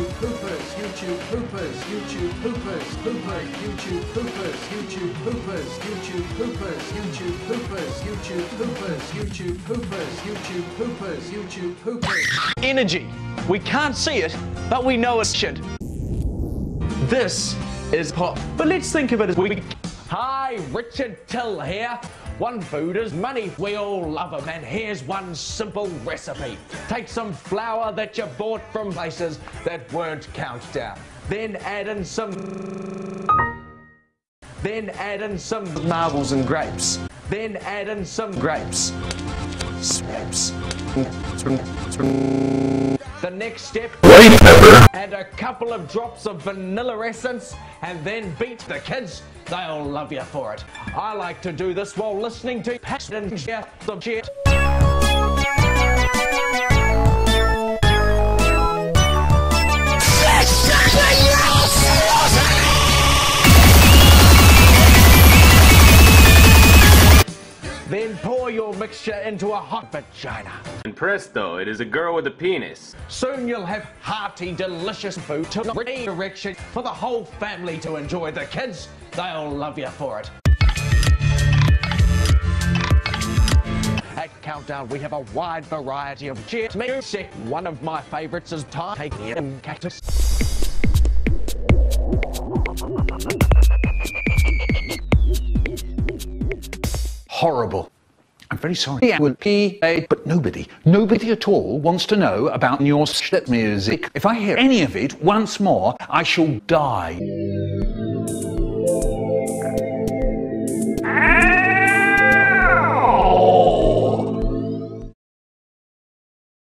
YouTube poopers, YouTube poopers, poopers, YouTube poopers, YouTube poopers, YouTube poopers, YouTube poopers, YouTube poopers, YouTube poopers, YouTube poopers, YouTube poopers. Energy. We can't see it, but we know it's shit. This is pop. But let's think of it as we. Hi, Richard Till here. One food is money. We all love them. And here's one simple recipe. Take some flour that you bought from places that weren't countdown. Then add in some. Then add in some marbles and grapes. Then add in some grapes. Grapes. The next step, add a couple of drops of vanilla essence and then beat the kids. They'll love you for it. I like to do this while listening to Passion and Share the Jet. Then pour your mixture into a hot vagina. And presto, it is a girl with a penis. Soon you'll have hearty, delicious food to redirection for the whole family to enjoy. The kids, they'll love you for it. At Countdown, we have a wide variety of jet music. One of my favorites is Time Taking Cactus. Horrible. I'm very sorry. I will pee, but nobody, nobody at all wants to know about your shit music. If I hear any of it once more, I shall die.